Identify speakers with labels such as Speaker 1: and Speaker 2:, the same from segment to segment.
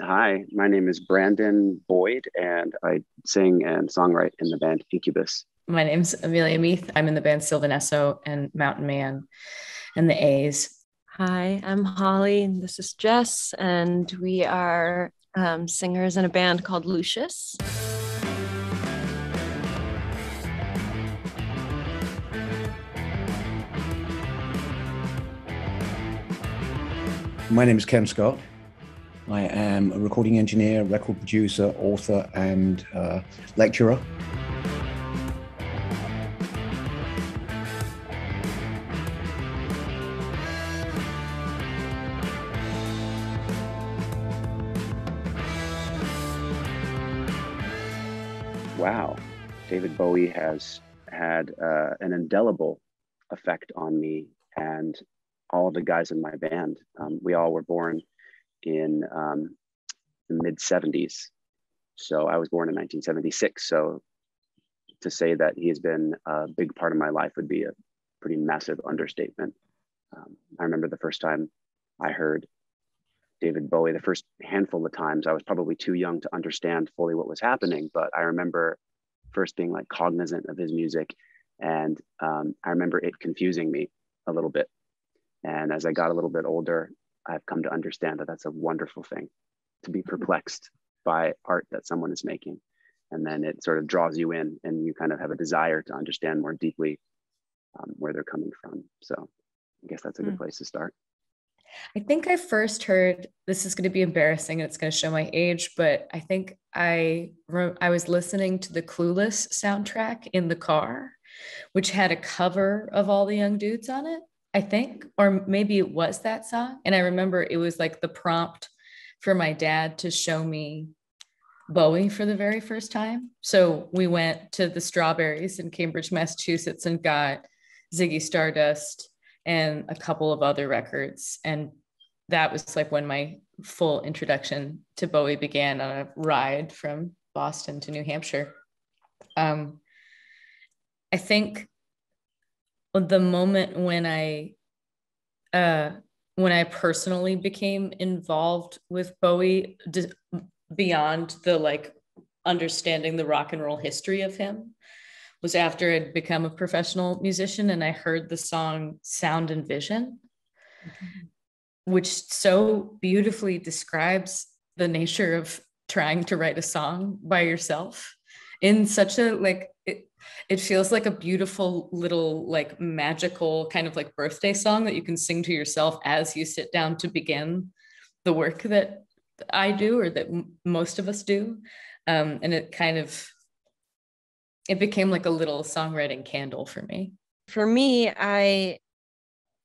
Speaker 1: Hi, my name is Brandon Boyd, and I sing and songwrite in the band Incubus.
Speaker 2: My name's Amelia Meath. I'm in the band Sylvan Esso and Mountain Man and the A's.
Speaker 3: Hi, I'm Holly. This is Jess, and we are um, singers in a band called Lucius.
Speaker 4: My name is Ken Scott. I am a recording engineer, record producer, author, and uh, lecturer.
Speaker 1: Wow, David Bowie has had uh, an indelible effect on me and all of the guys in my band. Um, we all were born in um, the mid 70s. So I was born in 1976. So to say that he has been a big part of my life would be a pretty massive understatement. Um, I remember the first time I heard David Bowie, the first handful of times, I was probably too young to understand fully what was happening, but I remember first being like cognizant of his music. And um, I remember it confusing me a little bit. And as I got a little bit older, I've come to understand that that's a wonderful thing to be perplexed by art that someone is making. And then it sort of draws you in and you kind of have a desire to understand more deeply um, where they're coming from. So I guess that's a good mm. place to start.
Speaker 2: I think I first heard this is going to be embarrassing and it's going to show my age, but I think I I was listening to the Clueless soundtrack in the car, which had a cover of all the young dudes on it. I think, or maybe it was that song. And I remember it was like the prompt for my dad to show me Bowie for the very first time. So we went to the Strawberries in Cambridge, Massachusetts, and got Ziggy Stardust and a couple of other records. And that was like when my full introduction to Bowie began on a ride from Boston to New Hampshire. Um, I think the moment when I uh, when I personally became involved with Bowie beyond the like understanding the rock and roll history of him was after I'd become a professional musician and I heard the song Sound and Vision, mm-hmm. which so beautifully describes the nature of trying to write a song by yourself in such a like it, feels like a beautiful little like magical kind of like birthday song that you can sing to yourself as you sit down to begin the work that I do or that m- most of us do. Um, and it kind of it became like a little songwriting candle for me.
Speaker 3: For me, I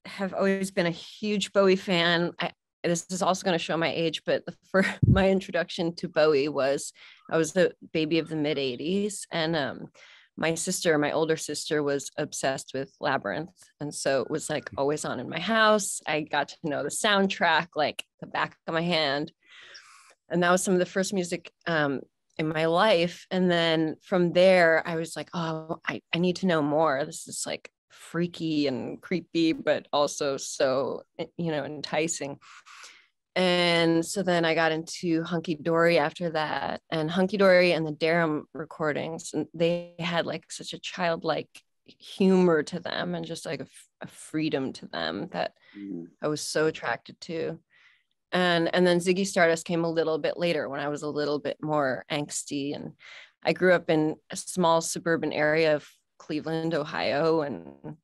Speaker 3: have always been a huge Bowie fan. I, this is also going to show my age, but for my introduction to Bowie was I was the baby of the mid 80s. And um, my sister, my older sister, was obsessed with Labyrinth. And so it was like mm. always on in my house. I got to know the soundtrack like the back of my hand. And that was some of the first music um, in my life. And then from there, I was like, oh, I, I need to know more. This is like freaky and creepy, but also so, eh, you know, enticing and so then I got into Hunky Dory after that, and Hunky Dory and the Darum recordings, and they had like such a childlike humor to them and just like a, a freedom to them that mm. I was so attracted to. And and then Ziggy Stardust came a little bit later when I was a little bit more angsty, and I grew up in a small suburban area of Cleveland, Ohio, and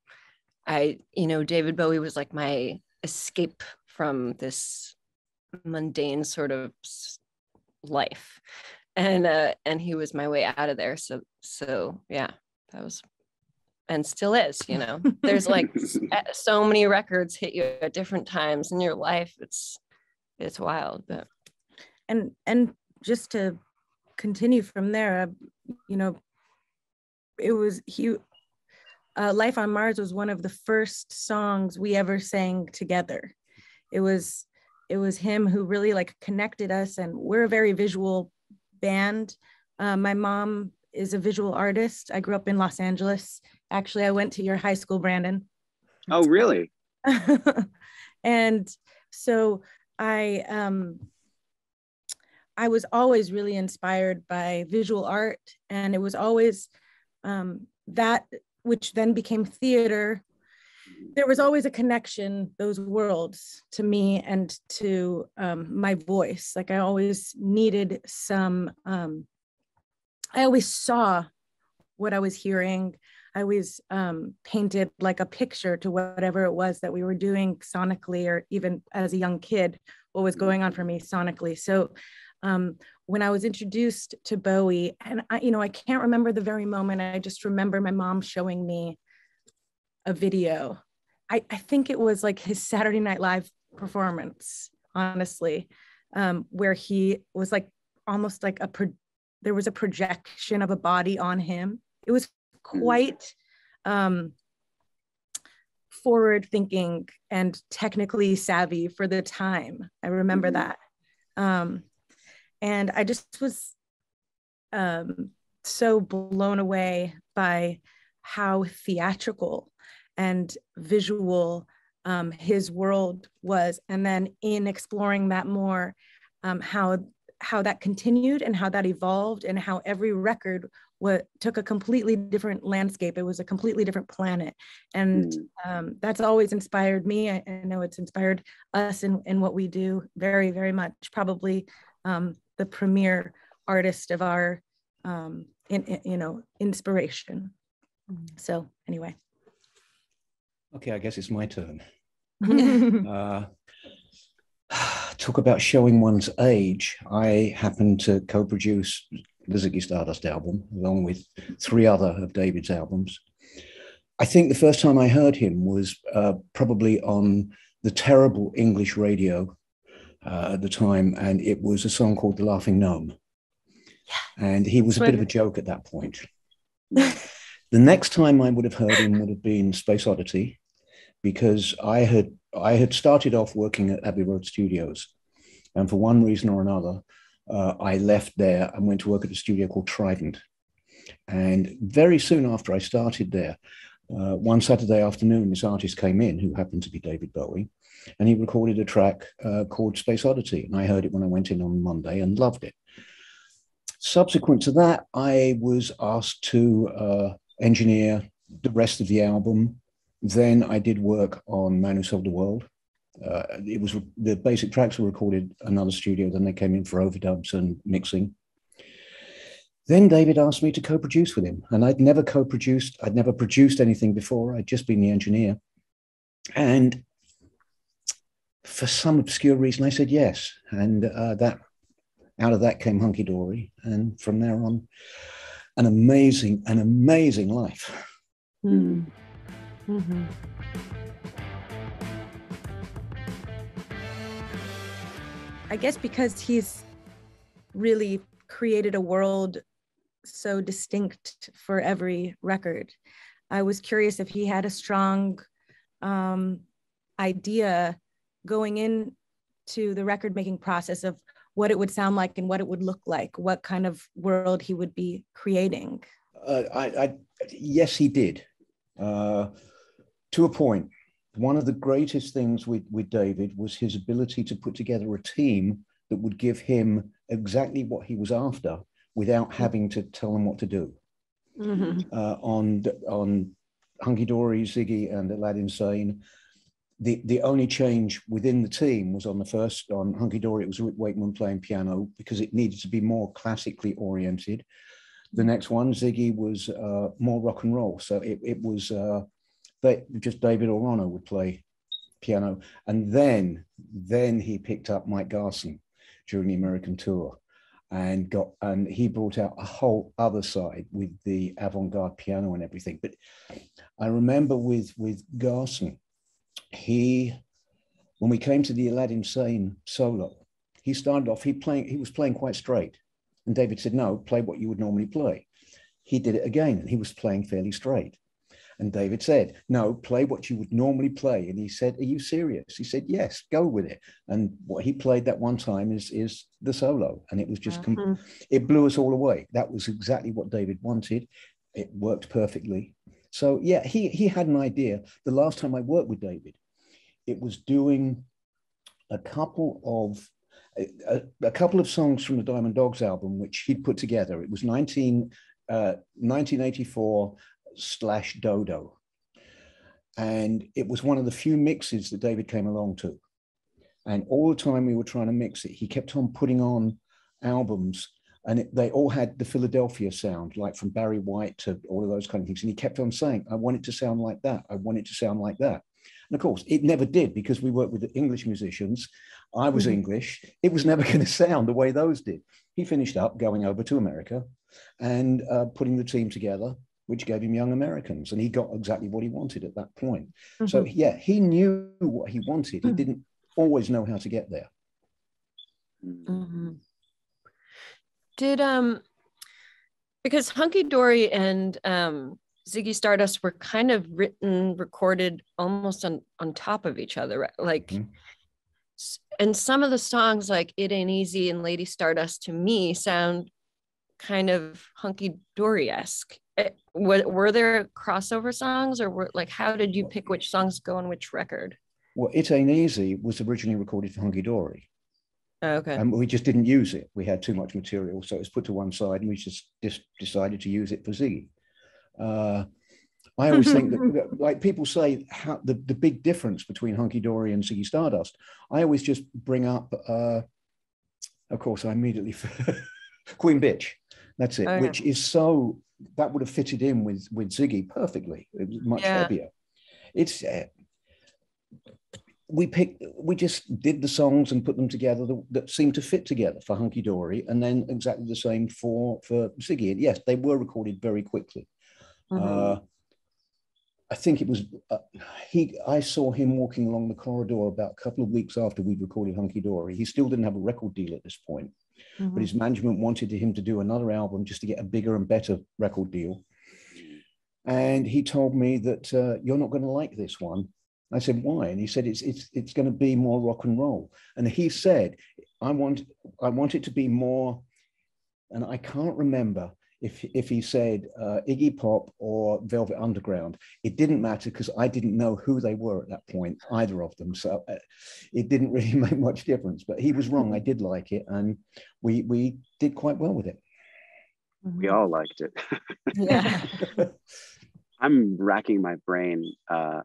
Speaker 3: I, you know, David Bowie was like my escape from this mundane sort of life. And uh and he was my way out of there. So so yeah that was and still is you know? There's like so many records hit you at different times in your life. It's it's wild but
Speaker 5: and and just to continue from there uh, you know it was he uh, life on mars was one of the first songs we ever sang together. It was it was him who really like connected us and we're a very visual band. Uh, my mom is a visual artist. I grew up in los angeles. Actually i went to your high school brandon.
Speaker 1: Oh really?
Speaker 5: And so i um I was always really inspired by visual art, and it was always um, that which then became theater. There was always a connection, those worlds, to me and to um, my voice. Like I always needed some. Um, I always saw what I was hearing. I always um, painted like a picture to whatever it was that we were doing sonically, or even as a young kid, what was going on for me sonically. So um, when I was introduced to Bowie, and I, you know, I can't remember the very moment. I just remember my mom showing me a video. I, I think it was like his Saturday Night Live performance, honestly, um, where he was like almost like a pro- there was a projection of a body on him. It was mm. quite um, forward thinking and technically savvy for the time. I remember mm-hmm. that. Um, and I just was um, so blown away by how theatrical and visual um, his world was. And then in exploring that more, um, how how that continued and how that evolved and how every record what took a completely different landscape. It was a completely different planet. And mm. um, that's always inspired me. I, I, know it's inspired us in, in what we do very, very much. Probably um, the premier artist of our, um, in, in, you know, inspiration. Mm. So anyway.
Speaker 4: Okay, I guess it's my turn. uh, talk about showing one's age. I happened to co-produce the Ziggy Stardust album, along with three other of David's albums. I think the first time I heard him was uh, probably on the terrible English radio uh, at the time, and it was a song called The Laughing Gnome. And he was a bit of a joke at that point. the next time I would have heard him would have been Space Oddity, because I had I had started off working at Abbey Road Studios, and for one reason or another, uh, I left there and went to work at a studio called Trident. And very soon after I started there, uh, one Saturday afternoon, this artist came in who happened to be David Bowie, and he recorded a track uh, called Space Oddity. And I heard it when I went in on Monday and loved it. Subsequent to that, I was asked to uh, engineer the rest of the album. Then I did work on Man Who Sold the World, uh, it was the basic tracks were recorded another studio. Then they came in for overdubs and mixing. Then David asked me to co-produce with him, and I'd never co-produced. I'd never produced anything before. I'd just been the engineer, and for some obscure reason, I said yes, and uh, that out of that came Hunky Dory, and from there on, an amazing, an amazing life. Mm. Mm-hmm.
Speaker 5: I guess because he's really created a world so distinct for every record. I was curious if he had a strong um, idea going into the record making process of what it would sound like and what it would look like, what kind of world he would be creating.
Speaker 4: Uh, I, I, yes, he did, uh, to a point one of the greatest things with, with David was his ability to put together a team that would give him exactly what he was after without having to tell them what to do. Mm-hmm. Uh, on on Hunky Dory, Ziggy, and Aladdin Sane, the, the only change within the team was on the first on Hunky Dory. It was Rick Wakeman playing piano because it needed to be more classically oriented. The next one, Ziggy, was uh, more rock and roll, so it, it was uh, they, just David or Ronno would play piano. And then, then he picked up Mike Garson during the American tour and got, and he brought out a whole other side with the avant-garde piano and everything. But I remember with, with Garson, he, when we came to the Aladdin Sane solo, he started off, he playing, he was playing quite straight. And David said, no, play what you would normally play. He did it again and he was playing fairly straight. And David said, No, play what you would normally play. And he said, Are you serious? He said, Yes, go with it. And what he played that one time is, is the solo. And it was just, mm-hmm. it blew us all away. That was exactly what David wanted. It worked perfectly. So, yeah, he, he had an idea. The last time I worked with David, it was doing a couple of a, a, couple of songs from the Diamond Dogs album, which he'd put together. It was 19, uh, 1984 slash Dodo. And it was one of the few mixes that David came along to. And all the time we were trying to mix it, he kept on putting on albums and it, they all had the Philadelphia sound, like from Barry White to all of those kind of things. And he kept on saying, I want it to sound like that. I want it to sound like that. And of course, it never did because we worked with the English musicians. I was mm-hmm. English. It was never going to sound the way those did. He finished up going over to America and uh, putting the team together, which gave him Young Americans. And he got exactly what he wanted at that point. Mm-hmm. So, yeah, he knew what he wanted. He mm-hmm. didn't always know how to get there.
Speaker 3: Mm-hmm. Did um because Hunky Dory and um Ziggy Stardust were kind of written, recorded almost on on top of each other, right? like. Mm-hmm. And some of the songs, like "It Ain't Easy" and "Lady Stardust," to me sound kind of hunky dory esque. Eh, were, were there crossover songs, or were like how did you pick which songs go on which record?
Speaker 4: Well, "It Ain't Easy" was originally recorded for Hunky Dory,
Speaker 3: Oh, okay.
Speaker 4: And we just didn't use it. We had too much material, so it was put to one side, and we just, just decided to use it for Ziggy. Uh, I always think that, like people say, how, the, the big difference between Hunky Dory and Ziggy Stardust, I always just bring up, uh, of course, I immediately, Queen Bitch. That's it, oh, yeah. which is so, that would have fitted in with, with Ziggy perfectly. It was much yeah. heavier. It's, uh, we picked we just did the songs and put them together that, that seemed to fit together for hunky dory and then exactly the same for for ziggy and yes they were recorded very quickly mm-hmm. uh, i think it was uh, he i saw him walking along the corridor about a couple of weeks after we'd recorded hunky dory he still didn't have a record deal at this point mm-hmm. but his management wanted him to do another album just to get a bigger and better record deal and he told me that uh, you're not going to like this one I said, why? And he said, it's, it's, it's going to be more rock and roll. And he said, I want, I want it to be more, and I can't remember if, if he said uh, Iggy Pop or Velvet Underground. It didn't matter because I didn't know who they were at that point, either of them. So uh, it didn't really make much difference. But he was wrong. I did like it, and we we did quite well with it.
Speaker 1: We all liked it.
Speaker 3: yeah.
Speaker 1: I'm racking my brain uh,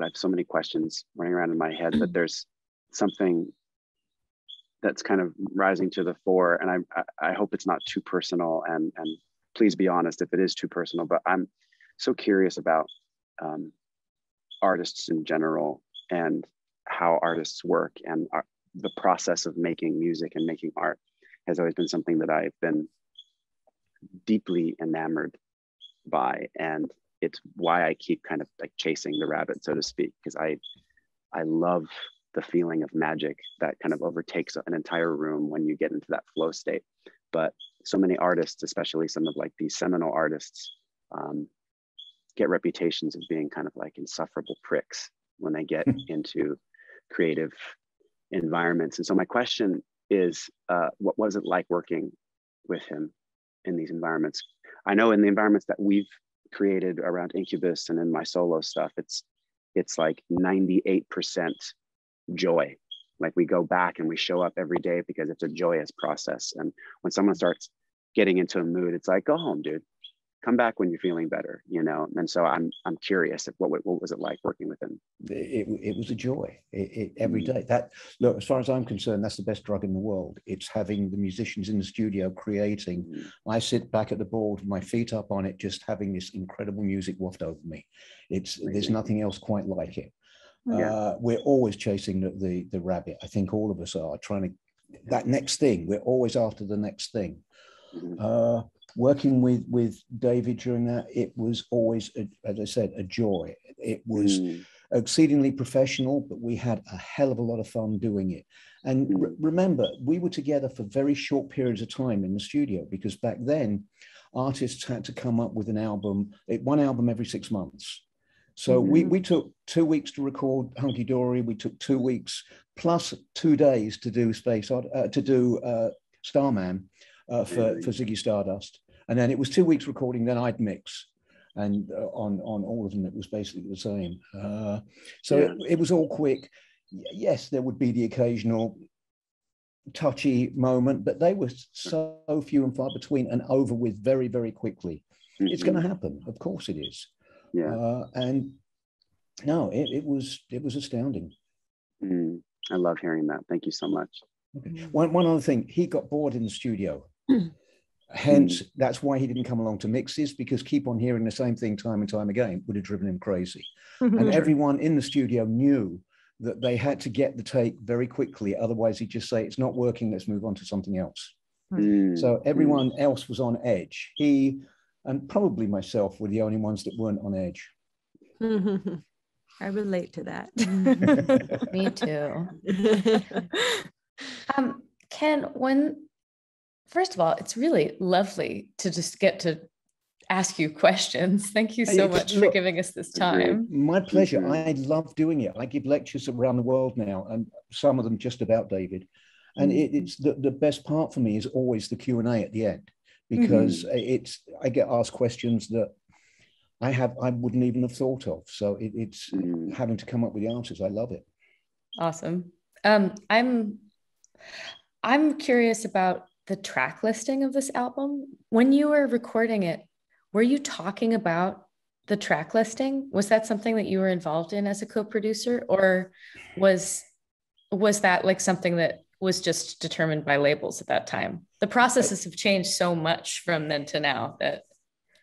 Speaker 1: I have so many questions running around in my head, but there's something that's kind of rising to the fore, and I I hope it's not too personal, and and please be honest if it is too personal. But I'm so curious about um, artists in general and how artists work and our, the process of making music and making art has always been something that I've been deeply enamored by and it's why I keep kind of like chasing the rabbit, so to speak, because I I love the feeling of magic that kind of overtakes an entire room when you get into that flow state. But so many artists, especially some of like these seminal artists, um, get reputations of being kind of like insufferable pricks when they get into creative environments. And so my question is, uh, what was it like working with him in these environments? I know in the environments that we've created around Incubus and in my solo stuff, it's it's like 98% joy. Like we go back and we show up every day because it's a joyous process. And when someone starts getting into a mood, it's like, go home, dude come back when you're feeling better you know and so i'm i'm curious if what, what was it like working with him
Speaker 4: it, it was a joy it, it, every mm. that look as far as i'm concerned that's the best drug in the world it's having the musicians in the studio creating mm. i sit back at the board with my feet up on it just having this incredible music waft over me it's Amazing. there's nothing else quite like it yeah. Uh, we're always chasing the, the the rabbit i think all of us are trying to that next thing we're always after the next thing mm-hmm. uh, working with with David during that, it was always, a, as I said, a joy. It was mm. exceedingly professional, but we had a hell of a lot of fun doing it. And mm. re- remember, we were together for very short periods of time in the studio because back then, artists had to come up with an album, one album every six months. So mm-hmm. we, we took two weeks to record Hunky Dory. We took two weeks plus two days to do Space uh, to do uh, Starman uh, for, for Ziggy Stardust. And then it was two weeks recording, then I'd mix. And uh, on, on all of them, it was basically the same. Uh, so yeah. it, it was all quick. Yes, there would be the occasional touchy moment, but they were so few and far between and over with very, very quickly. It's going to happen. Of course it is.
Speaker 1: Yeah.
Speaker 4: Uh, and no, it, it was it was astounding.
Speaker 1: Mm, I love hearing that. Thank you so much.
Speaker 4: Okay. One, one other thing, he got bored in the studio. Hence, that's why he didn't come along to mixes because keep on hearing the same thing time and time again would have driven him crazy. And everyone in the studio knew that they had to get the take very quickly. Otherwise, he'd just say, It's not working. Let's move on to something else.
Speaker 1: Mm,
Speaker 4: So everyone else was on edge. He and probably myself were the only ones that weren't on edge.
Speaker 5: I relate to that.
Speaker 2: Me too. Um, Ken, when first of all, it's really lovely to just get to ask you questions. Thank you so
Speaker 4: it's-
Speaker 2: much for giving us this time.
Speaker 4: My pleasure.
Speaker 1: Mhm.
Speaker 4: I love doing it. I give lectures around the world now, and some of them just about David. And it, it's the, the best part for me is always the Q and A at the end because it's I get asked questions that I have I wouldn't even have thought of. So it, it's
Speaker 1: Mm.
Speaker 4: having to come up with the answers. I love it.
Speaker 2: Awesome. Um, I'm I'm curious about the track listing of this album. When you were recording it, were you talking about the track listing? Was that something that you were involved in as a co-producer, or was was that like something that was just determined by labels at that time? The processes have changed so much from then to now that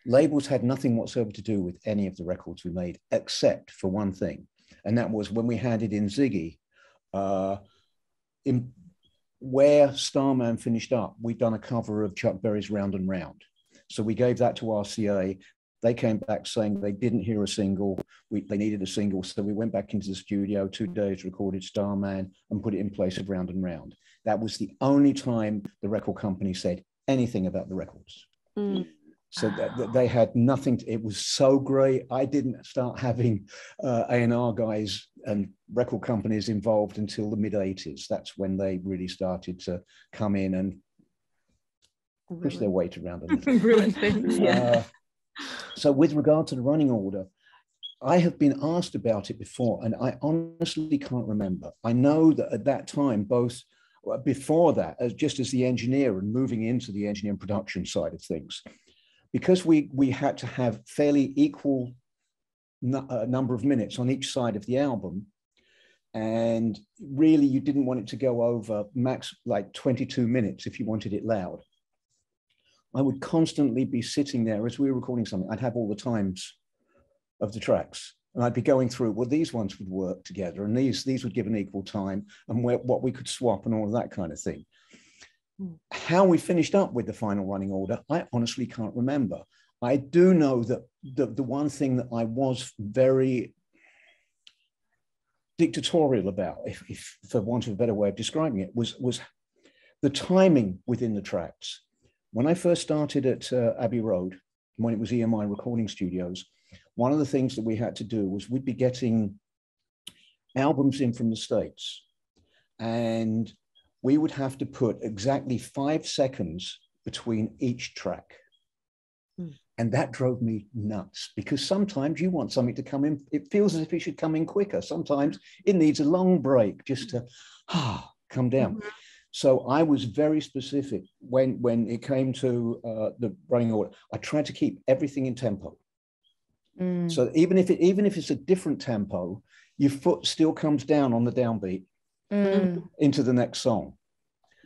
Speaker 4: labels had nothing whatsoever to do with any of the records we made, except for one thing, and that was when we handed in Ziggy, uh, in where Starman finished up, we'd done a cover of Chuck Berry's Round and Round, so we gave that to RCA. They came back saying they didn't hear a single. We, they needed a single, so we went back into the studio. Two days, recorded Starman, and put it in place of Round and Round. That was the only time the record company said anything about the records.
Speaker 5: Mm.
Speaker 4: So that, that they had nothing. To, it was so great. I didn't start having uh, A&R guys and record companies involved until the mid 80s. That's when they really started to come in and push their weight around a little.
Speaker 5: Ruin things. Yeah.
Speaker 4: Uh, so with regard to the running order, I have been asked about it before, and I honestly can't remember. I know that at that time, both before that, as just as the engineer and moving into the engineering production side of things, because we we had to have fairly equal uh, number of minutes on each side of the album, and really you didn't want it to go over max like 22 minutes if you wanted it loud. I would constantly be sitting there as we were recording something. I'd have all the times of the tracks, and I'd be going through. Well, these ones would work together, and these these would give an equal time, and where, what we could swap, and all of that kind of thing.
Speaker 5: Hmm.
Speaker 4: How we finished up with the final running order, I honestly can't remember. I do know that the, the one thing that I was very dictatorial about, if, if for want of a better way of describing it, was was the timing within the tracks. When I first started at uh, Abbey Road, when it was EMI Recording Studios, one of the things that we had to do was we'd be getting albums in from the States. And we would have to put exactly five seconds between each track.
Speaker 5: Hmm.
Speaker 4: And that drove me nuts because sometimes you want something to come in, it feels as if it should come in quicker. Sometimes it needs a long break just to ah, come down. So I was very specific when when it came to uh, the running order. I tried to keep everything in tempo.
Speaker 2: Mm.
Speaker 4: So even if it even if it's a different tempo, your foot still comes down on the downbeat
Speaker 2: Mm.
Speaker 4: into the next song,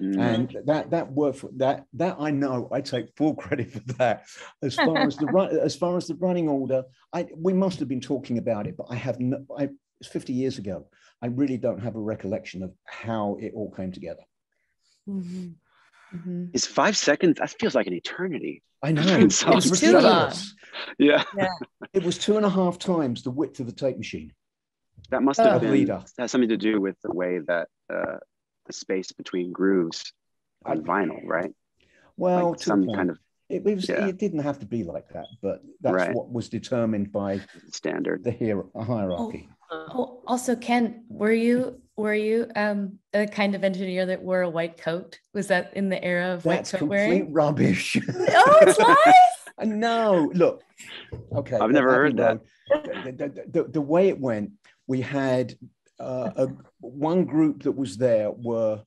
Speaker 1: Mm.
Speaker 4: and that that worked for that. That I know I take full credit for that. As far as the run, as far as the running order, I we must have been talking about it, but I have no. I, it's fifty years ago. I really don't have a recollection of how it all came together.
Speaker 5: Mhm.
Speaker 2: Mhm.
Speaker 1: Is five seconds? That feels like an eternity.
Speaker 4: I know
Speaker 1: It's
Speaker 4: it's
Speaker 2: too long.
Speaker 4: ridiculous.
Speaker 1: Yeah.
Speaker 4: It was two and a half times the width of the tape machine.
Speaker 1: That must
Speaker 2: Oh.
Speaker 1: have been
Speaker 4: Leader.
Speaker 1: has something to do with the way that uh, the space between grooves on vinyl, right?
Speaker 4: Well,
Speaker 1: like
Speaker 4: to
Speaker 1: some
Speaker 4: point.
Speaker 1: kind of
Speaker 4: it, it was.
Speaker 1: yeah.
Speaker 4: It didn't have to be like that, but that's
Speaker 1: Right.
Speaker 4: what was determined by
Speaker 1: standard.
Speaker 4: the hier- hierarchy.
Speaker 2: Oh, also, Ken, were you were you um the kind of engineer that wore a white coat? Was that in the era of white
Speaker 4: That's
Speaker 2: coat
Speaker 4: complete
Speaker 2: wearing?
Speaker 4: rubbish.
Speaker 2: Oh, it's lies.
Speaker 4: no, look. Okay,
Speaker 1: I've never heard
Speaker 4: that. The, the- the- the way it went, we had uh, a, one group that was there were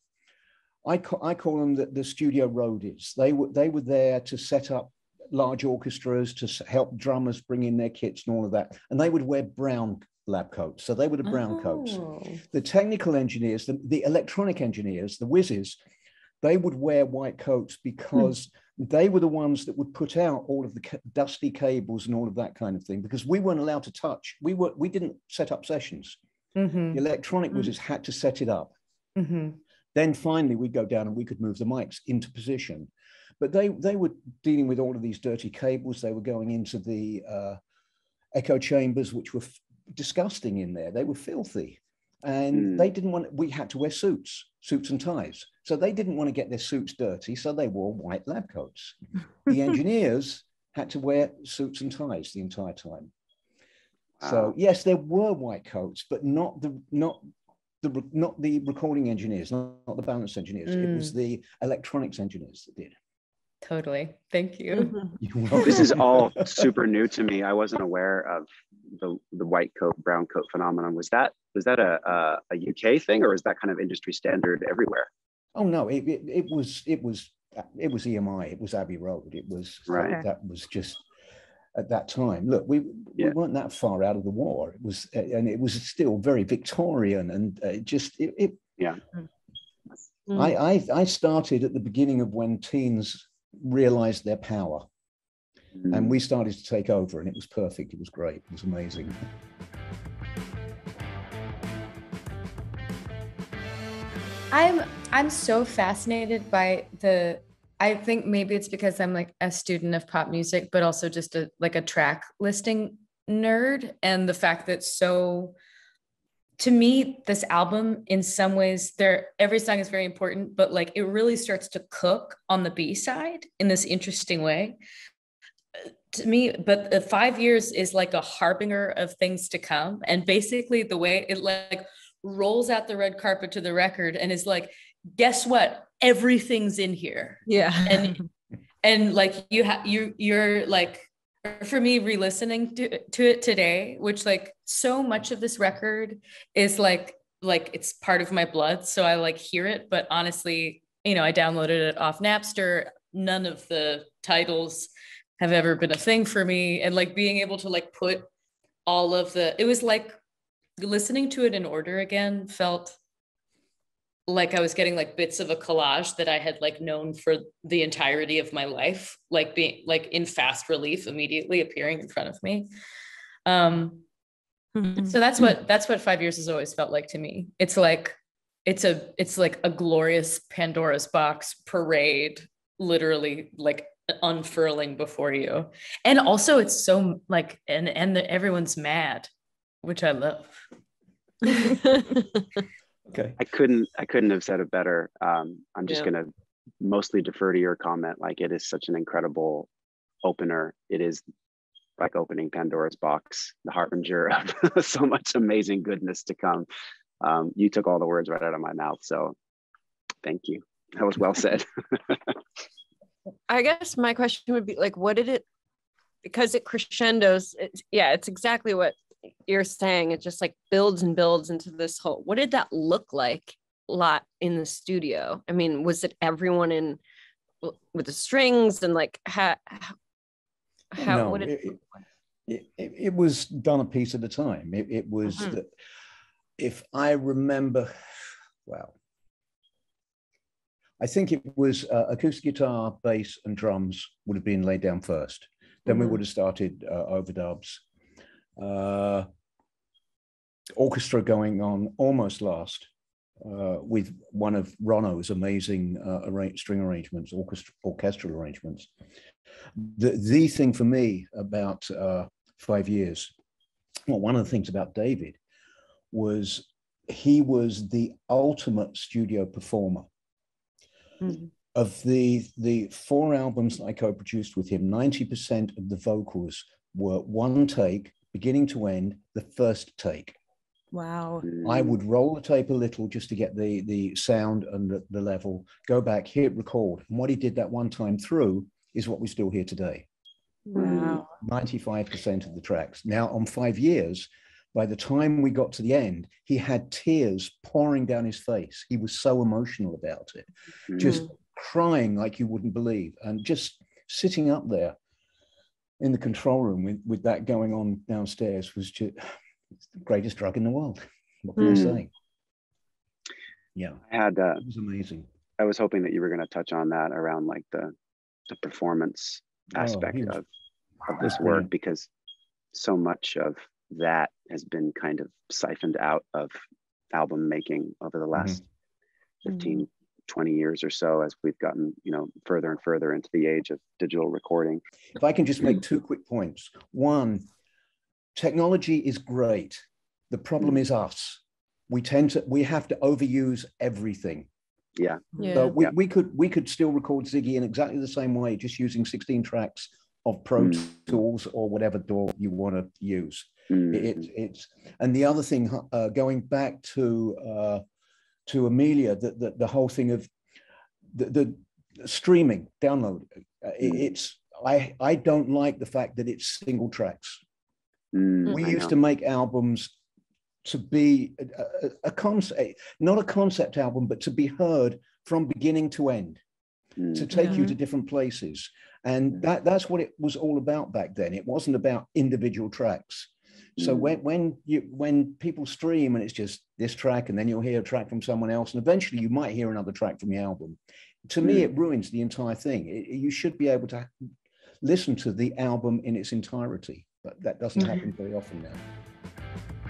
Speaker 4: I, ca- I call them the, the studio roadies. They were they were there to set up large orchestras to s- help drummers bring in their kits and all of that. And they would wear brown lab coats. So they were the brown coats.
Speaker 2: Oh.
Speaker 4: The technical engineers, the, the electronic engineers, the whizzes, they would wear white coats because they were the ones that would put out all of the ca- dusty cables and all of that kind of thing because we weren't allowed to touch. We were we didn't set up sessions.
Speaker 2: Mhm,
Speaker 4: The electronic
Speaker 5: Mm.
Speaker 4: whizzes had to set it up.
Speaker 2: mhm.
Speaker 4: Then finally we'd go down and we could move the mics into position. But they they were dealing with all of these dirty cables. They were going into the uh, echo chambers, which were f- disgusting in there. They were filthy, and
Speaker 1: Mm.
Speaker 4: they didn't want. We had to wear suits, suits and ties. So they didn't want to get their suits dirty, so they wore white lab coats. The engineers had to wear suits and ties the entire time. So yes, there were white coats, but not the not the not the recording engineers, not, not the balance engineers. It was the electronics engineers that did.
Speaker 2: Totally. Thank you.
Speaker 5: Mhm.
Speaker 1: This is all super new to me. I wasn't aware of the the white coat brown coat phenomenon. Was that was that a a, a UK thing or is that kind of industry standard everywhere?
Speaker 4: Oh no, it, it, it was it was it was EMI. It was Abbey Road. It was
Speaker 1: Right.
Speaker 4: that, that was just at that time. Look, we
Speaker 1: Yeah.
Speaker 4: we weren't that far out of the war. It was and it was still very Victorian and uh, just it. it
Speaker 5: Mm.
Speaker 4: I, I I started at the beginning of when teens realized their power,
Speaker 1: Mm.
Speaker 4: and we started to take over, and it was perfect. It was great. It was amazing.
Speaker 2: I'm I'm so fascinated by the I think maybe it's because I'm like a student of pop music, but also just a like a track listing nerd and the fact that so to me this album in some ways there every song is very important but like it really starts to cook on the b side in this interesting way to me but the five years is like a harbinger of things to come. And basically the way it like rolls out the red carpet to the record and is like guess what? Everything's in here.
Speaker 3: Yeah.
Speaker 2: and and like you have you you're like for me re-listening to, to it today which like so much of this record is like like it's part of my blood so i like hear it. But honestly you know i downloaded it off napster. None of the titles have ever been a thing for me and like being able to like put all of the it was like listening to it in order again felt like I was getting like bits of a collage that I had like known for the entirety of my life, like being like in fast relief immediately appearing in front of me. Um,
Speaker 5: Mhm.
Speaker 2: so that's what that's what five years has always felt like to me. It's like it's a it's like a glorious Pandora's box parade, literally like unfurling before you. And also it's so like and and the, everyone's mad, which I love.
Speaker 4: Okay.
Speaker 1: I couldn't I couldn't have said it better. Um, I'm just
Speaker 3: Yeah.
Speaker 1: gonna mostly defer to your comment. Like it is such an incredible opener. It is like opening Pandora's box, the harbinger of so much amazing goodness to come. Um, you took all the words right out of my mouth. So thank you. That was well said.
Speaker 3: I guess my question would be like, what did it, because it crescendos, it's, yeah, it's exactly what you're saying. It just like builds and builds into this whole, what did that look like lot in the studio? I mean, was it everyone in with the strings and like how, how,
Speaker 4: No,
Speaker 3: did
Speaker 4: it- it, it, it was done a piece at a time. It, it was
Speaker 3: Mhm.
Speaker 4: that if I remember, well, I think it was uh, acoustic guitar, bass, and drums would have been laid down first. Then we
Speaker 3: Mhm.
Speaker 4: would have started uh, overdubs. Uh, orchestra going on almost last uh, with one of Ronno's amazing uh, arra- string arrangements, orchestra, orchestral arrangements. The, the thing for me about uh, five years, well, one of the things about David was he was the ultimate studio performer.
Speaker 3: Mhm.
Speaker 4: Of the the four albums that I co-produced with him, 90% of the vocals were one take, beginning to end, the first take.
Speaker 5: Wow.
Speaker 4: I would roll the tape a little just to get the the sound and the, the level, go back, hit record. And what he did that one time through is what we still hear today.
Speaker 5: Wow.
Speaker 4: 95% of the tracks. Now on five years, by the time we got to the end, he had tears pouring down his face. He was so emotional about it,
Speaker 1: Mm.
Speaker 4: just crying like you wouldn't believe, and just sitting up there in the control room with, with that going on downstairs was just the greatest drug in the world. What can I
Speaker 1: Mm.
Speaker 4: say? Yeah,
Speaker 1: I had uh,
Speaker 4: it was amazing.
Speaker 1: I was hoping that you were going to touch on that around like the the performance
Speaker 4: Oh,
Speaker 1: aspect
Speaker 4: was-
Speaker 1: of of this work because so much of that has been kind of siphoned out of album making over the last 15 20 years or so as we've gotten you know further and further into the age of digital recording
Speaker 4: If I can just make two quick points. One, technology is great. The problem is us. We tend to we have to overuse everything.
Speaker 1: yeah
Speaker 3: Yeah.
Speaker 4: So we,
Speaker 1: Yeah.
Speaker 4: we could we could still record Ziggy in exactly the same way, just using 16 tracks of Pro
Speaker 1: Mm.
Speaker 4: Tools or whatever DAW you want to use.
Speaker 1: Mm,
Speaker 4: It, it's it's and the other thing, uh, going back to uh, to Amelia, the, the the whole thing of the, the streaming download. uh, it-
Speaker 1: Mm.
Speaker 4: it's I I don't like the fact that it's single tracks.
Speaker 1: mm,
Speaker 4: We
Speaker 1: I
Speaker 4: used
Speaker 1: know.
Speaker 4: to make albums to be a, a, a concept, not a concept album, but to be heard from beginning to end
Speaker 1: Mm,
Speaker 4: to take you to different places. And that, that's what it was all about back then. It wasn't about individual tracks. So
Speaker 1: Mm.
Speaker 4: when when you when people stream and it's just this track and then you'll hear a track from someone else and eventually you might hear another track from the album. To me,
Speaker 1: Mm.
Speaker 4: it ruins the entire thing. It- you should be able to listen to the album in its entirety, but that doesn't
Speaker 5: Mhm.
Speaker 4: happen very often now.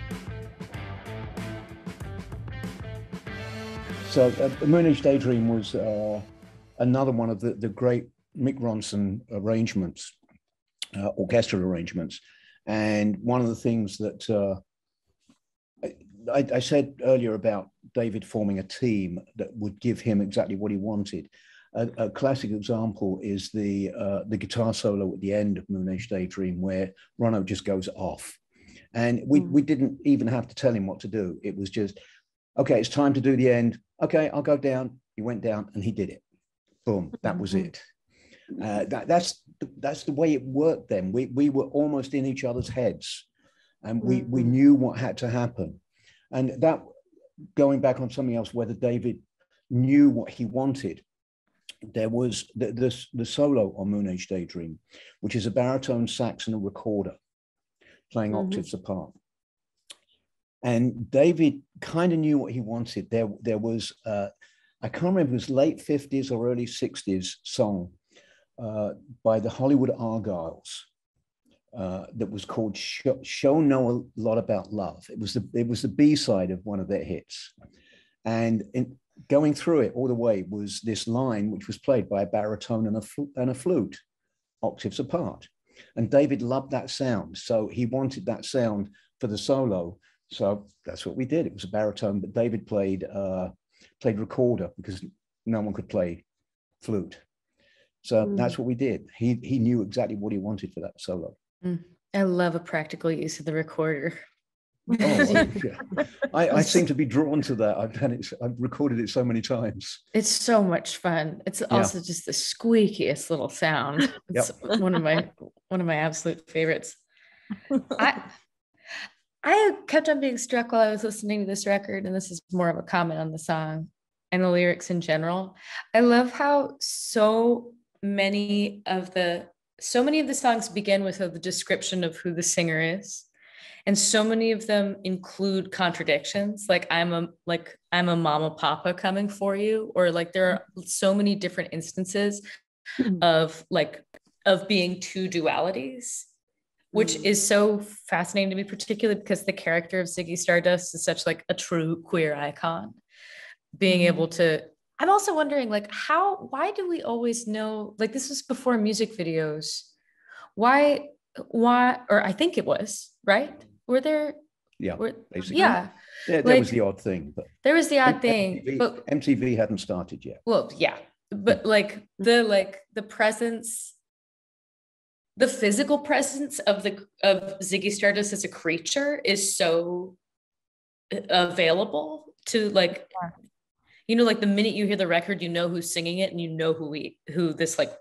Speaker 4: So uh, Moonage Daydream was uh, another one of the, the great Mick Ronson arrangements, uh, orchestral arrangements. And one of the things that uh, I, I said earlier about David forming a team that would give him exactly what he wanted. A, a classic example is the uh, the guitar solo at the end of Moonage Daydream, where Ronno just goes off, and we
Speaker 5: Mm.
Speaker 4: we didn't even have to tell him what to do. It was just, okay, it's time to do the end. Okay, I'll go down. He went down and he did it. Boom, that was
Speaker 5: Mhm.
Speaker 4: it. Uh, that, that's that's the way it worked then. We we were almost in each other's heads, and we we
Speaker 5: Mhm.
Speaker 4: knew what had to happen, and that going back on something else, whether David knew what he wanted. There was the, the, the solo on Moonage Daydream, which is a baritone sax and a recorder playing
Speaker 5: Mhm.
Speaker 4: octaves apart. And David kind of knew what he wanted. There, there was, uh, I can't remember, it was late 50s or early 60s song uh, by the Hollywood Argyles uh, that was called Show, Show Know a Lot About Love. It was the, it was the B side of one of their hits. And in, going through it all the way was this line, which was played by a baritone and a, fl- and a flute, octaves apart. And David loved that sound. So he wanted that sound for the solo. So that's what we did. It was a baritone, but David played uh, played recorder because no one could play flute. So
Speaker 5: Mm.
Speaker 4: that's what we did. He he knew exactly what he wanted for that solo.
Speaker 2: I love a practical use of the recorder.
Speaker 4: Oh. I, I seem to be drawn to that. I've done it. I've recorded it so many times.
Speaker 2: It's so much fun. It's also just the squeakiest little sound. It's one of my one of my absolute favorites. I I kept on being struck while I was listening to this record, and this is more of a comment on the song and the lyrics in general. I love how so many of the so many of the songs begin with a, the description of who the singer is and so many of them include contradictions like i'm a like i'm a mama papa coming for you or like there are so many different instances of like of being two dualities which
Speaker 1: Mm.
Speaker 2: is so fascinating to me particularly because the character of ziggy stardust is such like a true queer icon being
Speaker 5: Mhm.
Speaker 2: able to i'm also wondering like how why do we always know like this was before music videos why why or i think it was right were there
Speaker 4: Yeah,
Speaker 2: were,
Speaker 4: basically.
Speaker 2: yeah
Speaker 4: Yeah, that was the odd thing, but
Speaker 2: there was the odd thing but
Speaker 4: MTV hadn't started yet.
Speaker 2: well yeah but like the like the presence the physical presence of the of ziggy stardust as a creature is so uh, available to like you know like the minute you hear the record you know who's singing it and you know who we who this like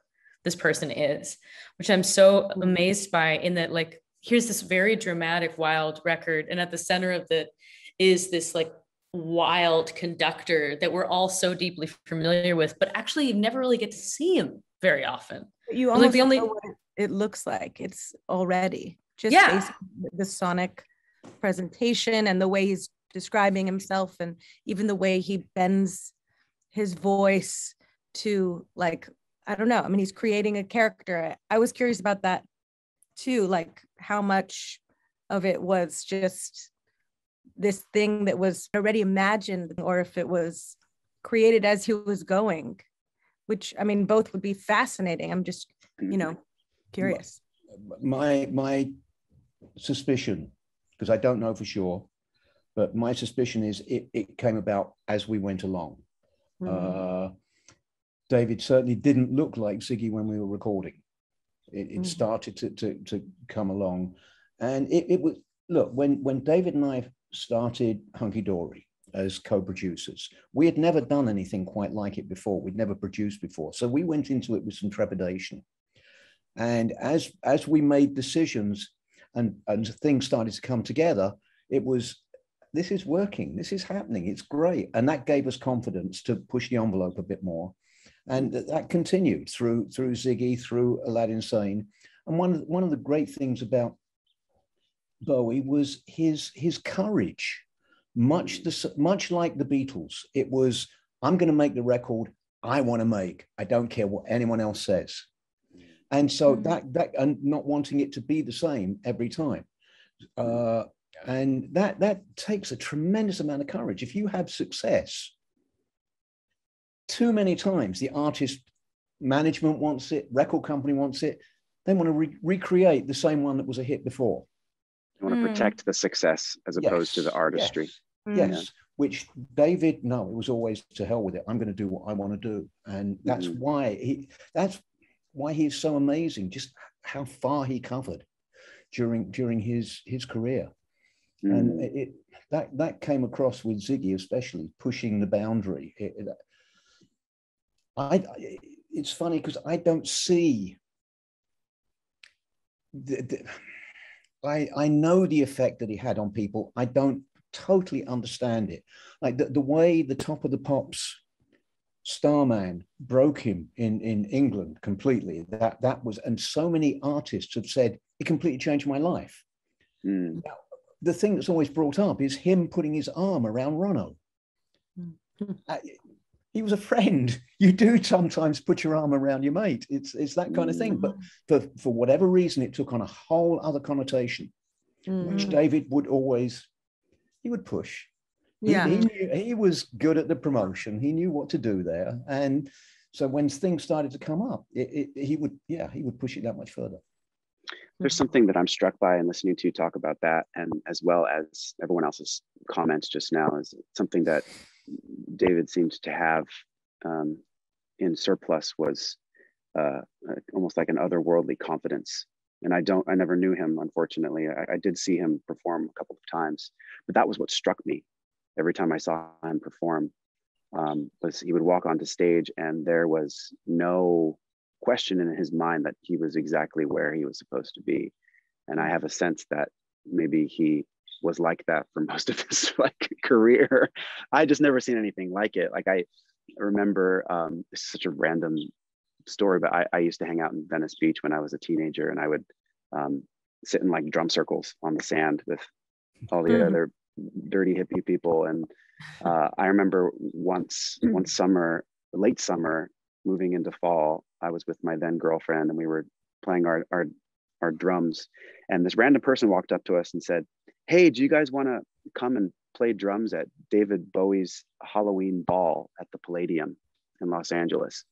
Speaker 2: this person is which i'm so
Speaker 5: Mhm.
Speaker 2: amazed by in that like here's this very dramatic, wild record. And at the center of it is this like wild conductor that we're all so deeply familiar with, but actually you never really get to see him very often.
Speaker 5: You almost like the only know what it looks like. It's already just yeah. the sonic presentation and the way he's describing himself and even the way he bends his voice to like I don't know. I mean, he's creating a character. I was curious about that too, like how much of it was just this thing that was already imagined or if it was created as he was going, which I mean, both would be fascinating. I'm just, you know, curious.
Speaker 4: My my suspicion, because I don't know for sure, but my suspicion is it, it came about as we went along. Mm. Uh, David certainly didn't look like Ziggy when we were recording. It, it mm. started to, to, to come along. And it, it was, look, when, when David and I started Hunky Dory as co-producers, we had never done anything quite like it before. We'd never produced before. So we went into it with some trepidation. And as, as we made decisions and, and things started to come together, it was this is working, this is happening, it's great. And that gave us confidence to push the envelope a bit more. And that continued through through Ziggy, through Aladdin Sane. And one of, one of the great things about Bowie was his his courage, much the, much like the Beatles. It was I'm going to make the record I want to make. I don't care what anyone else says. And so mm-hmm. that that and not wanting it to be the same every time. Uh, and that that takes a tremendous amount of courage. If you have success too many times the artist management wants it record company wants it they want to re- recreate the same one that was a hit before.
Speaker 1: They want to mm. protect the success as opposed yes, to the artistry.
Speaker 4: Yes, mm. yes. which david no it was always to hell with it. I'm going to do what i want to do. And that's mm. why he that's why he's so amazing just how far he covered during during his his career Mm. And it, that that came across with Ziggy, especially pushing the boundary. It, it, I, it's funny because I don't see. The, the, I I know the effect that he had on people. I don't totally understand it. Like the, the way the top of the pops Starman broke him in, in England completely. That that was, and so many artists have said it completely changed my life. Mm. Now, the thing that's always brought up is him putting his arm around Ronno. Hmm. uh, he was a friend. You do sometimes put your arm around your mate. It's it's that kind of thing. But hmm. for, for whatever reason, it took on a whole other connotation, mm. which David would always he would push. Yeah. He, he, knew, he was good at the promotion. He knew what to do there. And so when things started to come up, it, it, he would, yeah, he would push it that much further
Speaker 1: there's something that I'm struck by in listening to you talk about that, and as well as everyone else's comments just now, is something that David seems to have um, in surplus was uh, almost like an otherworldly confidence. And I don't, I never knew him, unfortunately. I, I did see him perform a couple of times, but that was what struck me every time I saw him perform. Um, was he would walk onto stage and there was no question in his mind that he was exactly where he was supposed to be. And I have a sense that maybe he was like that for most of his like career. I just never seen anything like it. Like I remember um, such a random story, but I, I, used to hang out in Venice Beach when I was a teenager, and I would um, sit in like drum circles on the sand with all the mm-hmm. other dirty hippie people. And uh, I remember once one summer, late summer, moving into fall, I was with my then girlfriend and we were playing our, our, our drums. And this random person walked up to us and said, Hey, do you guys want to come and play drums at David Bowie's Halloween ball at the Palladium in Los Angeles?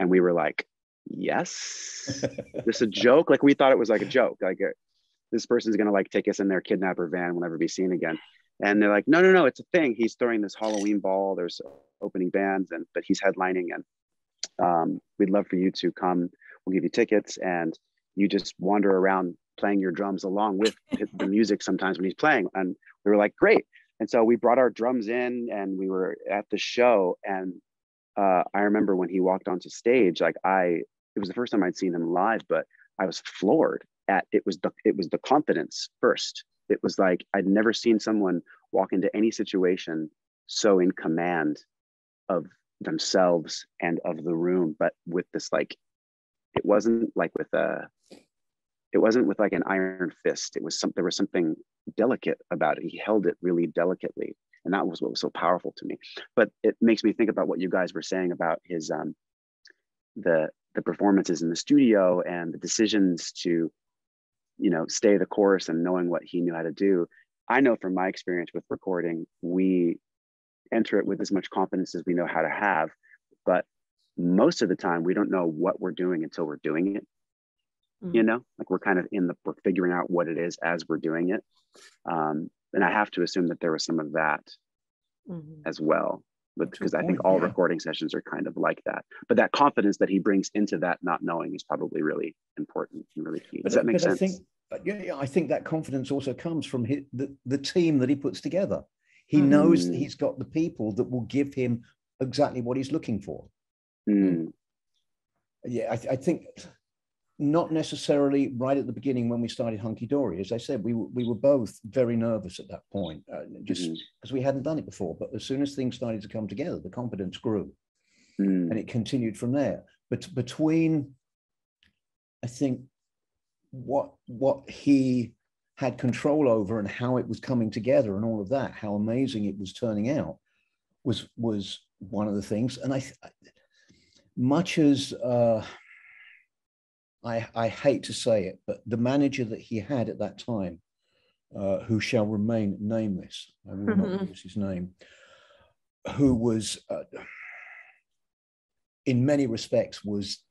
Speaker 1: And we were like, Yes. this a joke? Like we thought it was like a joke. Like uh, this person's gonna like take us in their kidnapper van, we'll never be seen again. And they're like, no, no, no, it's a thing. He's throwing this Halloween ball. There's opening bands, and but he's headlining, and um, we'd love for you to come. We'll give you tickets and you just wander around playing your drums along with the music sometimes when he's playing. And we were like, great. And so we brought our drums in and we were at the show. And uh, I remember when he walked onto stage, like I, it was the first time I'd seen him live, but I was floored. at it was the it was the confidence first. It was like I'd never seen someone walk into any situation so in command of themselves and of the room, but with this like it wasn't like with a it wasn't with like an iron fist. It was some there was something delicate about it. He held it really delicately. And that was what was so powerful to me. But it makes me think about what you guys were saying about his um the the performances in the studio and the decisions to you know stay the course and knowing what he knew how to do i know from my experience with recording we enter it with as much confidence as we know how to have but most of the time we don't know what we're doing until we're doing it mm-hmm. you know like we're kind of in the we're figuring out what it is as we're doing it um, and i have to assume that there was some of that mm-hmm. as well because I think all yeah. recording sessions are kind of like that. But that confidence that he brings into that not knowing is probably really important and really key. Does but, that make sense?
Speaker 4: I think, yeah, I think that confidence also comes from his, the, the team that he puts together. He mm. knows that he's got the people that will give him exactly what he's looking for. Mm. Yeah, I, I think not necessarily right at the beginning when we started Hunky Dory. As I said, we, we were both very nervous at that point, uh, just because mm-hmm. we hadn't done it before. But as soon as things started to come together, the confidence grew mm. and it continued from there. But between, I think, what what he had control over and how it was coming together and all of that, how amazing it was turning out, was was one of the things. And I, much as uh, I, I hate to say it, but the manager that he had at that time, uh, who shall remain nameless, I will not mm-hmm. use his name, who was, uh, in many respects, was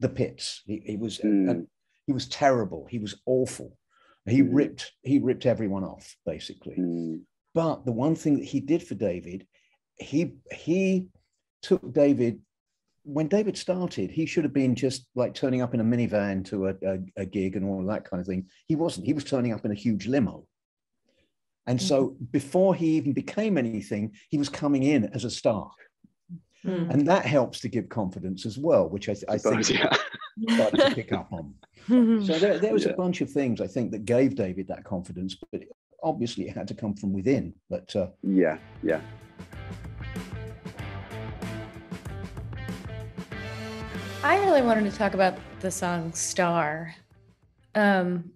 Speaker 4: the pits. He, he was mm. he was terrible. He was awful. He mm. ripped he ripped everyone off basically. Mm. But the one thing that he did for David, he he took David when David started, he should have been just like turning up in a minivan to a, a, a, gig and all of that kind of thing. He wasn't. He was turning up in a huge limo. And so mm-hmm. before he even became anything, he was coming in as a star. Mm. And that helps to give confidence as well, which I, I think yeah. Started to pick up on. so there, there was yeah. a bunch of things I think that gave David that confidence, but obviously it had to come from within. But uh,
Speaker 1: yeah, yeah.
Speaker 2: I really wanted to talk about the song Star. Um,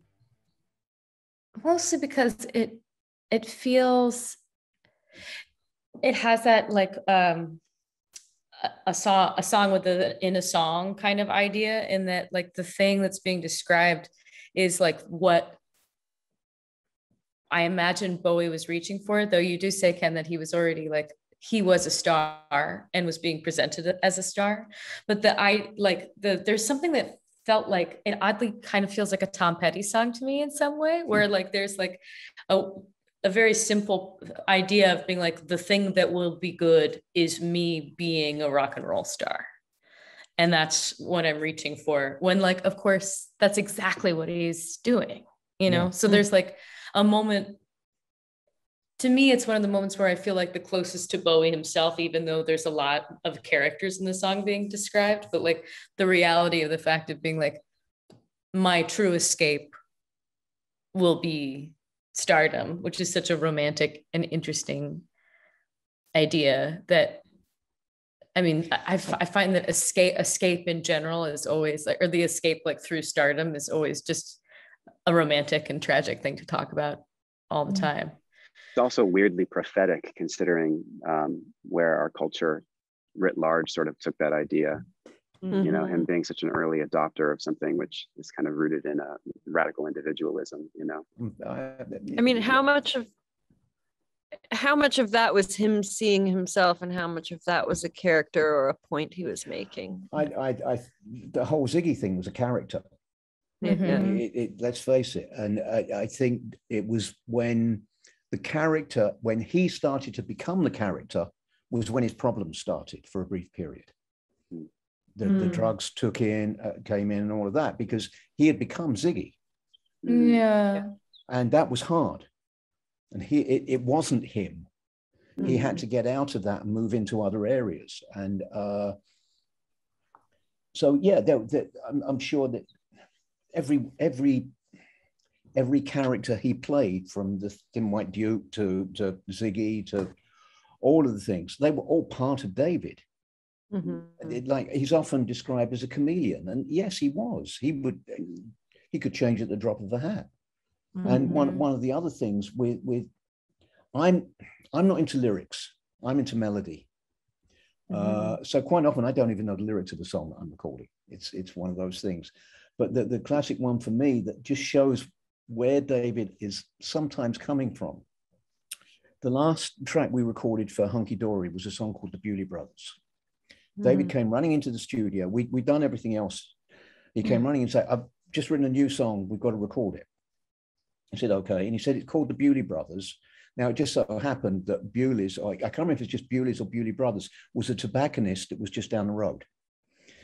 Speaker 2: mostly because it it feels it has that like um a, song a song with the in a song kind of idea in that like the thing that's being described is like what I imagine Bowie was reaching for, though you do say, Ken, that he was already like he was a star and was being presented as a star. But the i like the there's something that felt like it oddly kind of feels like a tom petty song to me in some way where hmm. like there's like a a very simple idea of being like the thing that will be good is me being a rock and roll star and that's what i'm reaching for when like of course that's exactly what he's doing you know yeah. so there's like a moment to me, it's one of the moments where I feel like the closest to Bowie himself, even though there's a lot of characters in the song being described, but like the reality of the fact of being like, my true escape will be stardom, which is such a romantic and interesting idea that I mean, I, I find that escape escape in general is always like, or the escape like through stardom is always just a romantic and tragic thing to talk about all the mm. time
Speaker 1: it's also weirdly prophetic considering um, where our culture writ large sort of took that idea mm-hmm. you know him mm-hmm. being such an early adopter of something which is kind of rooted in a radical individualism you know
Speaker 3: i mean how much of how much of that was him seeing himself and how much of that was a character or a point he was making
Speaker 4: i i, I the whole ziggy thing was a character mm-hmm. it, it, let's face it and I, I think it was when the character, when he started to become the character, was when his problems started for a brief period. The, mm. the hmm. drugs took in, uh, came in, and all of that because he had become Ziggy.
Speaker 2: Yeah.
Speaker 4: And that was hard. And he, it, it wasn't him. Mm. He had hmm. to get out of that and move into other areas. And uh, so, yeah, there, there, I'm, I'm sure that every every every character he played, from the Thin White Duke to, to Ziggy to all of the things, they were all part of David. Mm-hmm. Like he's often described as a chameleon, and yes, he was. He would he could change at the drop of a hat. Mm-hmm. And one mm-hmm. one of the other things with with I'm I'm not into lyrics. I'm into melody. Mm-hmm. Uh, so quite often I don't even know the lyrics of the song that I'm recording. It's it's one of those things. But the, the classic one for me that just shows where David is sometimes coming from. The last track we recorded for Hunky Dory was a song called The Bewlay Brothers. Mm-hmm. David came running into the studio. We, we'd done everything else. He came mm-hmm. running and said, I've just written a new song. We've got to record it. I said, okay. And he said, it's called The Bewlay Brothers. Now, it just so happened that Bewlay's, I can't remember if it's just Bewlay's or Bewlay Brothers, was a tobacconist that was just down the road.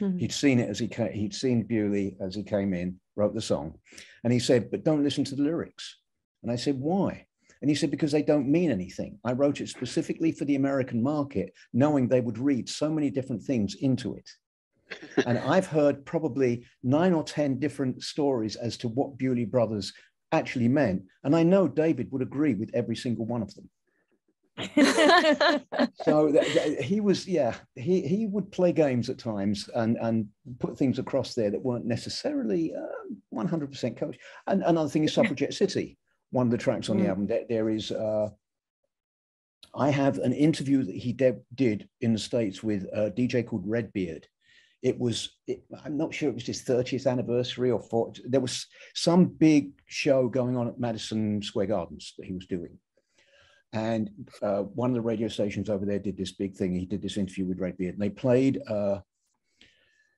Speaker 4: Mm-hmm. He'd seen it as he came, he'd seen Bewlay as he came in, wrote the song. And he said, but don't listen to the lyrics. And I said, why? And he said, because they don't mean anything. I wrote it specifically for the American market, knowing they would read so many different things into it. and I've heard probably nine or 10 different stories as to what Bewlay Brothers actually meant. And I know David would agree with every single one of them. so th- th- he was, yeah, he, he would play games at times and, and put things across there that weren't necessarily uh, 100% coach. And another thing is Suffragette City, one of the tracks on mm. the album. There, there is, uh, I have an interview that he de- did in the States with a DJ called Redbeard. It was it, i'm not sure it was his 30th anniversary or 40, there was some big show going on at madison square gardens that he was doing. And uh, one of the radio stations over there did this big thing. He did this interview with redbeard. And they played uh,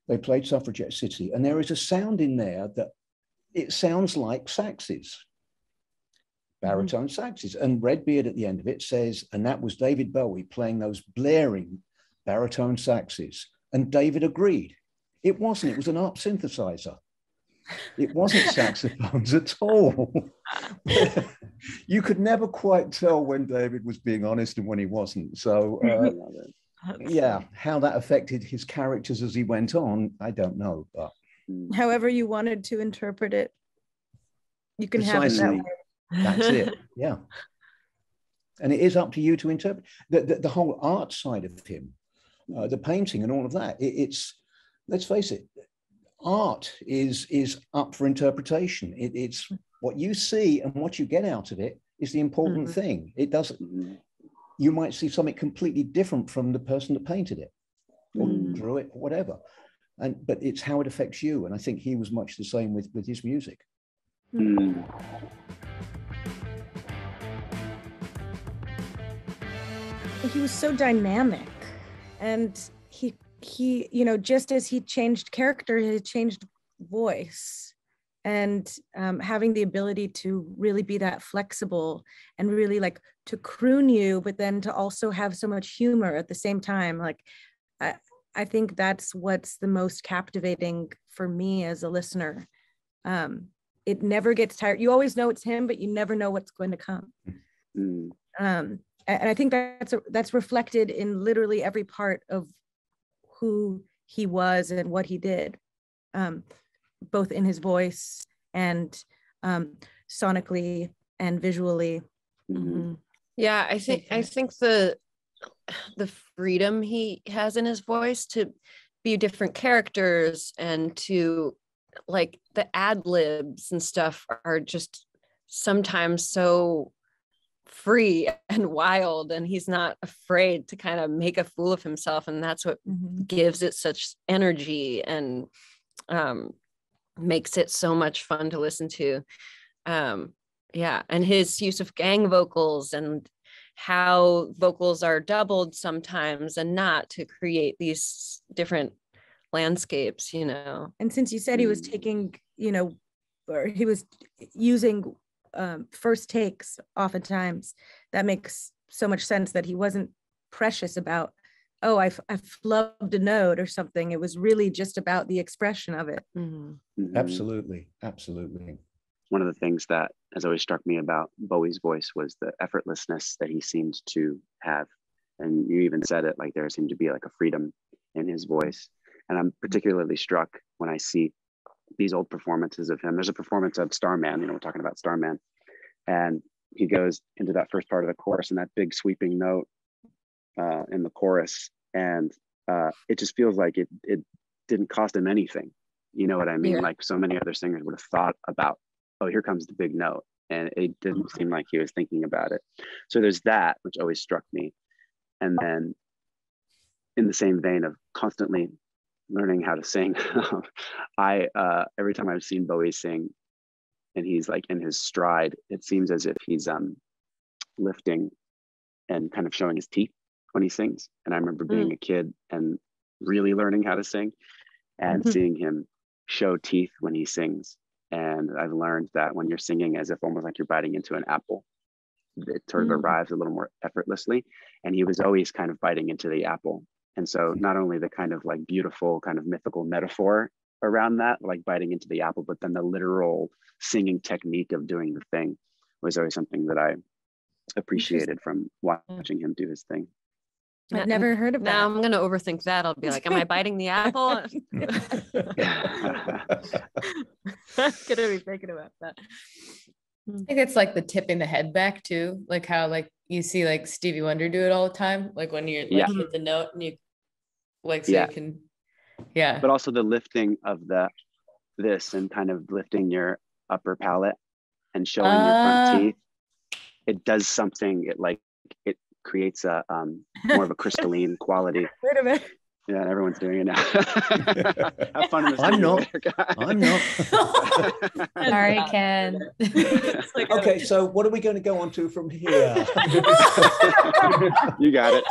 Speaker 4: they played suffragette city. And there is a sound in there that it sounds like saxes baritone mm-hmm. saxes and redbeard at the end of it says and that was david bowie playing those blaring baritone saxes and David agreed. It wasn't, it was an ARP synthesizer. It wasn't saxophones at all. you could never quite tell when David was being honest and when he wasn't. So, uh, yeah, how that affected his characters as he went on, I don't know. But
Speaker 5: however you wanted to interpret it, you can Precisely. have it that way.
Speaker 4: That's it. Yeah. And it is up to you to interpret the, the, the whole art side of him uh, the painting and all of that. It, it's let's face it, art is is up for interpretation. It, it's what you see and what you get out of it is the important mm-hmm. thing. It doesn't. You might see something completely different from the person that painted it or mm. drew it, or whatever. And but it's how it affects you. And I think he was much the same with with his music. Mm.
Speaker 5: He was so dynamic. And he he you know just as he changed character he changed voice. And um, having the ability to really be that flexible and really like to croon you but then to also have so much humor at the same time like i i think that's what's the most captivating for me as a listener. Um it never gets tired. You always know it's him but you never know what's going to come. Mm. um and I think that's a, that's reflected in literally every part of who he was and what he did, um, both in his voice and um, sonically and visually.
Speaker 3: Mm-hmm. Yeah, I think I think the the freedom he has in his voice to be different characters and to like the ad libs and stuff are just sometimes so free and wild and he's not afraid to kind of make a fool of himself and that's what mm-hmm. gives it such energy and um, makes it so much fun to listen to um, yeah and his use of gang vocals and how vocals are doubled sometimes and not to create these different landscapes you know
Speaker 5: and since you said he was mm. taking you know or he was using um, first takes oftentimes that makes so much sense that he wasn't precious about oh I, I flubbed a note or something. It was really just about the expression of it.
Speaker 4: Mm-hmm. mm-hmm. absolutely. Absolutely.
Speaker 1: One of the things that has always struck me about bowie's voice was the effortlessness that he seemed to have. And you even said it like there seemed to be like a freedom in his voice. And i'm particularly struck when i see these old performances of him. There's a performance of Starman, you know, we're talking about Starman. And he goes into that first part of the chorus and that big sweeping note uh, in the chorus. And uh, it just feels like it, it didn't cost him anything. You know what I mean? Yeah. Like so many other singers would have thought about, oh, here comes the big note. And it didn't seem like he was thinking about it. So there's that, which always struck me. And then in the same vein of constantly learning how to sing, I uh, every time I've seen Bowie sing, and he's like in his stride, it seems as if he's um, lifting and kind of showing his teeth when he sings. And I remember being mm. a kid and really learning how to sing and mm-hmm. seeing him show teeth when he sings. And I've learned that when you're singing as if almost like you're biting into an apple, it sort of mm. arrives a little more effortlessly. And he was always kind of biting into the apple. And so mm-hmm. not only the kind of like beautiful kind of mythical metaphor around that, like biting into the apple, but then the literal singing technique of doing the thing was always something that I appreciated from watching him do his thing.
Speaker 5: I've never heard of
Speaker 3: now
Speaker 5: that.
Speaker 3: Now I'm going to overthink that. I'll be like, am I biting the apple? I'm going to be thinking about that.
Speaker 2: I think it's like the tipping the head back too, like how like you see like Stevie Wonder do it all the time, like when you're like yeah. hit the note and you like so yeah. you can yeah.
Speaker 1: But also the lifting of the this and kind of lifting your upper palate and showing uh, your front ah. teeth. It does something. It like it creates a um, more of a crystalline quality.
Speaker 5: Wait a minute.
Speaker 1: Yeah, everyone's doing it now. Have fun.
Speaker 4: I'm not. I'm not.
Speaker 2: Sorry, Ken.
Speaker 4: like okay, so what are we going to go on to from here?
Speaker 1: you got it.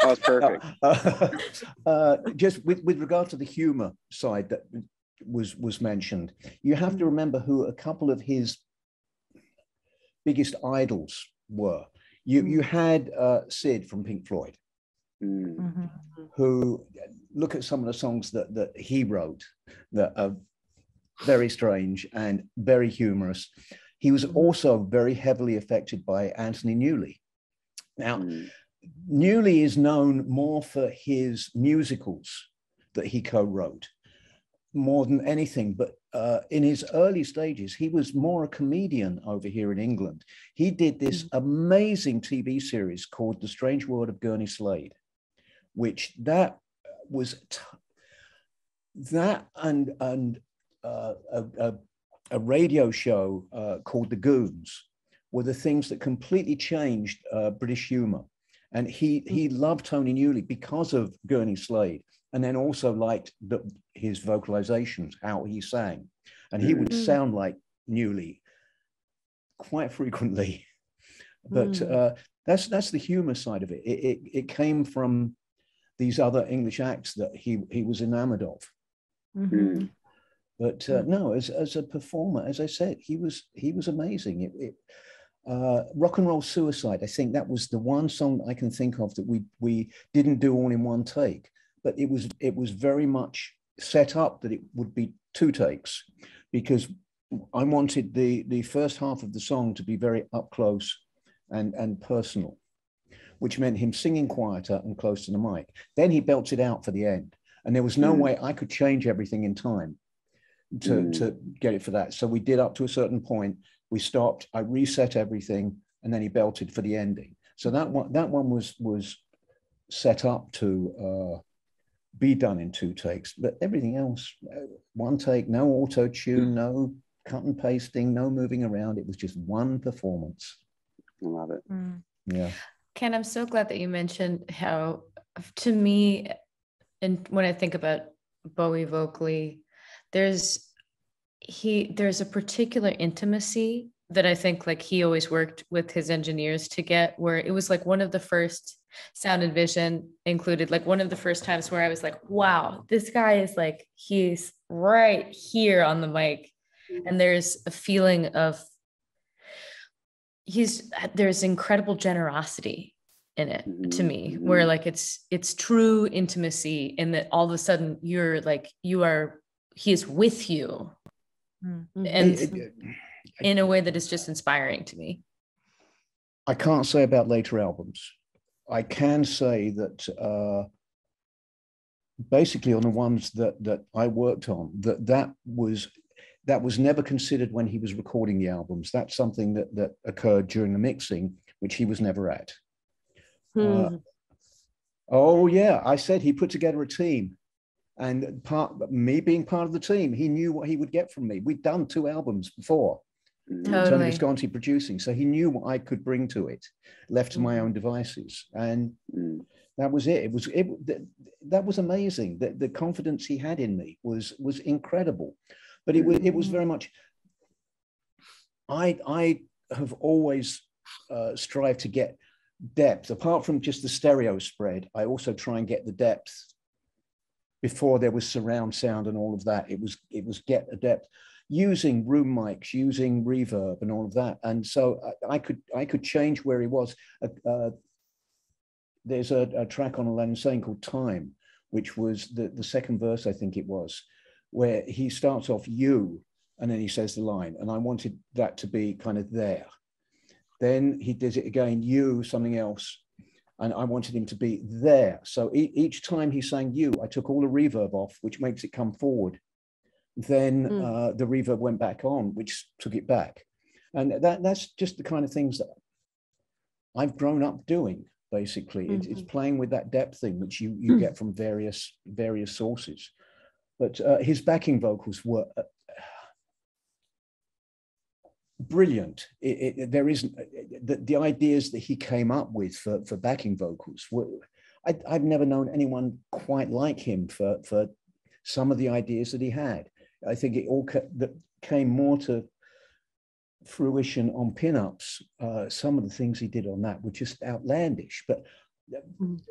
Speaker 1: That was perfect. Uh,
Speaker 4: uh, just with, with regard to the humor side that was was mentioned, you have to remember who a couple of his biggest idols were. You you had uh, Syd from Pink Floyd. Mm. Mm-hmm. who look at some of the songs that that he wrote that are very strange and very humorous. He was mm-hmm. also very heavily affected by Anthony Newley. Now, mm. Newley is known more for his musicals that he co-wrote more than anything. But uh, in his early stages, he was more a comedian over here in England. He did this mm. amazing TV series called The Strange World of Gurney Slade which that was that and and uh, a, a, a, radio show uh, called The Goons were the things that completely changed uh, British humor. And he he mm. loved Tony Newley because of Gurney Slade, and then also liked the, his vocalizations, how he sang, and he would mm. sound like Newley quite frequently. But mm. uh, that's that's the humor side of it. It, it. it came from these other English acts that he he was enamored of. Mm-hmm. But uh, no, as, as a performer, as I said, he was he was amazing. It, it, uh, rock and roll suicide. I think that was the one song I can think of that we we didn't do all in one take, but it was it was very much set up that it would be two takes, because I wanted the the first half of the song to be very up close and and personal which meant him singing quieter and close to the mic. Then he belts it out for the end. And there was no mm. way I could change everything in time to, mm. to get it for that. So we did up to a certain point. We stopped. I reset everything, and then he belted for the ending. So that one, that one was was set up to uh, be done in two takes, but everything else, uh, one take, no auto tune, no cut and pasting, no moving around. It was just one performance.
Speaker 1: I love it.
Speaker 5: Mm.
Speaker 4: Yeah.
Speaker 2: Ken, I'm so glad that you mentioned how, to me, and when I think about Bowie vocally, there's he there's a particular intimacy that I think like he always worked with his engineers to get where it was like one of the first sound and vision included like one of the first times where I was like, wow, this guy is like he's right here on the mic. And mm-hmm. there's a feeling of he's there's incredible generosity in it to me mm-hmm. where like it's it's true intimacy and that all of a sudden you're like you are he is with you mm-hmm. and in a way that is just inspiring to me
Speaker 4: i can't say about later albums i can say that uh basically on the ones that that i worked on that that was that was never considered when he was recording the albums. That's something that that occurred during the mixing, which he was never at.
Speaker 3: Hmm.
Speaker 4: Uh, oh yeah, I said he put together a team, and part me being part of the team, he knew what he would get from me. We'd done two albums before.
Speaker 1: Mm.
Speaker 3: Totally.
Speaker 4: Tony Visconti producing, so he knew what I could bring to it, left to my
Speaker 3: Mhm.
Speaker 4: own devices, and
Speaker 1: Mm.
Speaker 4: that was it. It was it that was amazing. The, the confidence he had in me was was incredible, but it was it was very much. I I have always uh, strived to get depth apart from just the stereo spread. I also try and get the depth before there was surround sound and all of that. It was it was get a depth using room mics, using reverb and all of that. And so I, I could I could change where he was. Uh, uh, there's a, a track on Aladdin Sane called Time, which was the, the second verse, I think it was, where he starts off you and then he says the line. And I wanted that to be kind of there. Then he does it again, you, something else. And I wanted him to be there. So e- each time he sang you, I took all the reverb off, which makes it come forward. Then
Speaker 3: Mm.
Speaker 4: uh, the reverb went back on, which took it back. And that, that's just the kind of things that I've grown up doing basically it's, it's playing with that depth thing which you you get from various various sources but uh, his backing vocals were uh, brilliant it, it, there isn't the, the ideas that he came up with for, for backing vocals were I, i've never known anyone quite like him for for some of the ideas that he had i think it all ca- that came more to fruition on Pin Ups. Uh, some of the things he did on that were just outlandish, but.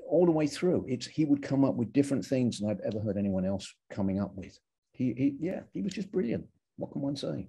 Speaker 4: All the way through, it's he would come up with different things than I've ever heard anyone else coming up with. He, he yeah, he was just brilliant. What can one say?